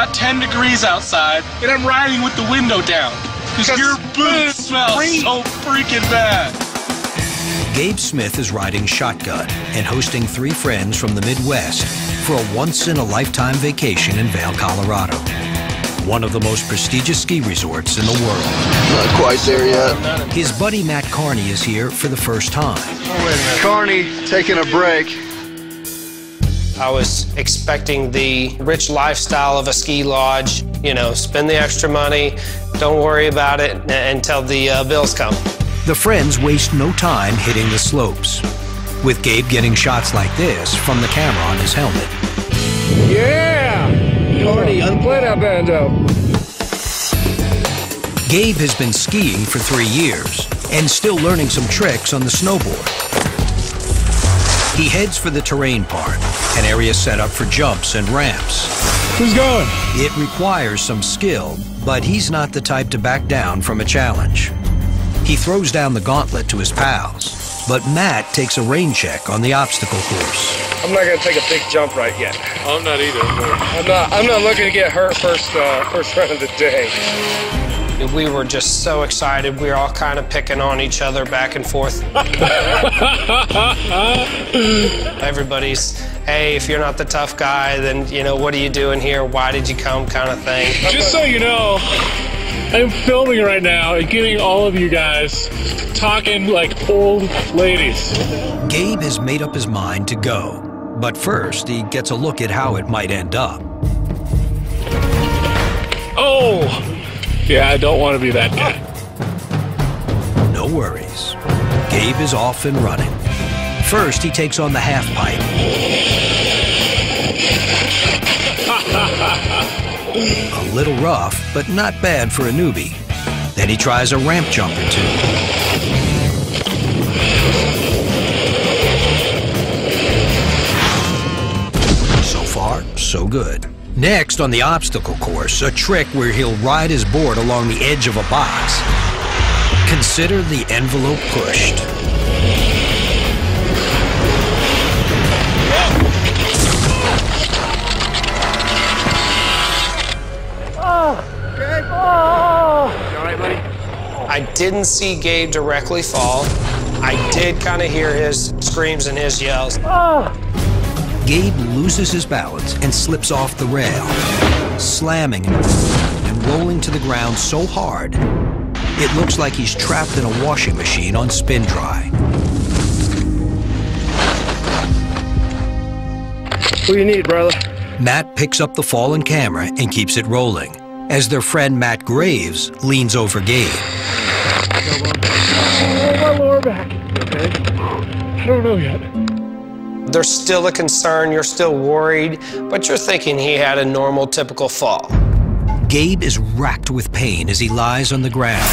about 10 degrees outside, and I'm riding with the window down. Because your boots smell so freaking bad. Gabe Smith is riding shotgun and hosting three friends from the Midwest for a once-in-a-lifetime vacation in Vail, Colorado. One of the most prestigious ski resorts in the world. Not quite there yet. His buddy Matt Carney is here for the first time. Oh, Carney taking a break. I was expecting the rich lifestyle of a ski lodge. You know, spend the extra money, don't worry about it until the uh, bills come. The friends waste no time hitting the slopes, with Gabe getting shots like this from the camera on his helmet. Yeah! Carney, unplay that bando. Gabe has been skiing for three years and still learning some tricks on the snowboard. He heads for the terrain part, an area set up for jumps and ramps. Who's going? It requires some skill, but he's not the type to back down from a challenge. He throws down the gauntlet to his pals, but Matt takes a rain check on the obstacle course. I'm not gonna take a big jump right yet. I'm not either. I'm not. I'm not looking to get hurt first. Uh, first round of the day. We were just so excited. We were all kind of picking on each other back and forth. Everybody's, hey, if you're not the tough guy, then, you know, what are you doing here? Why did you come? kind of thing. Just so you know, I'm filming right now and getting all of you guys talking like old ladies. Gabe has made up his mind to go, but first he gets a look at how it might end up. Oh! Yeah, I don't want to be that guy. No worries. Gabe is off and running. First, he takes on the half pipe. a little rough, but not bad for a newbie. Then he tries a ramp jump or two. So far, so good. Next, on the obstacle course, a trick where he'll ride his board along the edge of a box. Consider the envelope pushed. I didn't see Gabe directly fall. I did kind of hear his screams and his yells. Gabe loses his balance and slips off the rail, slamming and rolling to the ground so hard, it looks like he's trapped in a washing machine on spin dry. What do you need, brother? Matt picks up the fallen camera and keeps it rolling as their friend Matt Graves leans over Gabe. Oh, my lower back. Okay. I don't know yet. There's still a concern, you're still worried, but you're thinking he had a normal, typical fall. Gabe is racked with pain as he lies on the ground,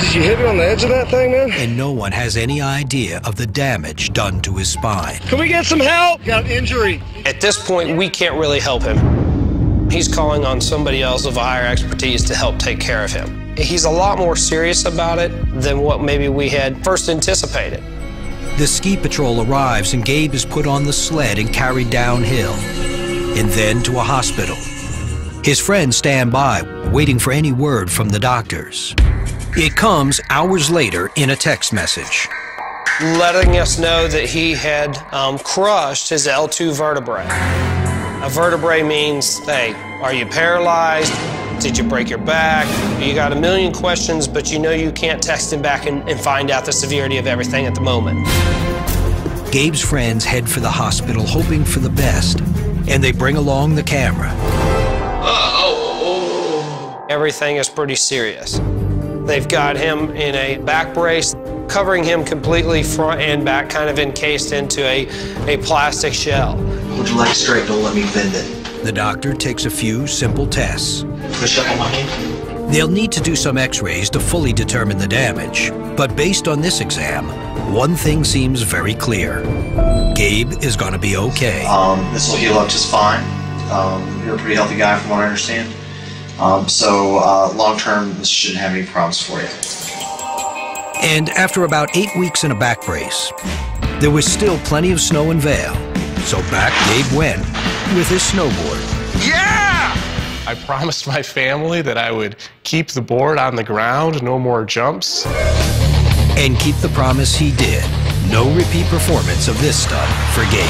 Did you hit me on the edge of that thing, man? and no one has any idea of the damage done to his spine. Can we get some help? Got an injury. At this point, we can't really help him. He's calling on somebody else of higher expertise to help take care of him. He's a lot more serious about it than what maybe we had first anticipated. The ski patrol arrives and Gabe is put on the sled and carried downhill, and then to a hospital. His friends stand by, waiting for any word from the doctors. It comes hours later in a text message. letting us know that he had um, crushed his L2 vertebrae. A vertebrae means, hey, are you paralyzed? Did you break your back? You got a million questions, but you know you can't text him back and, and find out the severity of everything at the moment. Gabe's friends head for the hospital hoping for the best, and they bring along the camera. Oh. Everything is pretty serious. They've got him in a back brace, covering him completely front and back, kind of encased into a, a plastic shell. Hold your leg straight, don't let me bend it. The doctor takes a few simple tests. Push up on my hand. They'll need to do some x rays to fully determine the damage, but based on this exam, one thing seems very clear Gabe is going to be okay. Um, this will heal up just fine. Um, you're a pretty healthy guy from what I understand. Um, so uh, long term, this shouldn't have any problems for you. And after about eight weeks in a back brace, there was still plenty of snow in Vail. So back Gabe went with his snowboard. Yeah! I promised my family that I would keep the board on the ground, no more jumps. And keep the promise he did. No repeat performance of this stunt for Gabe.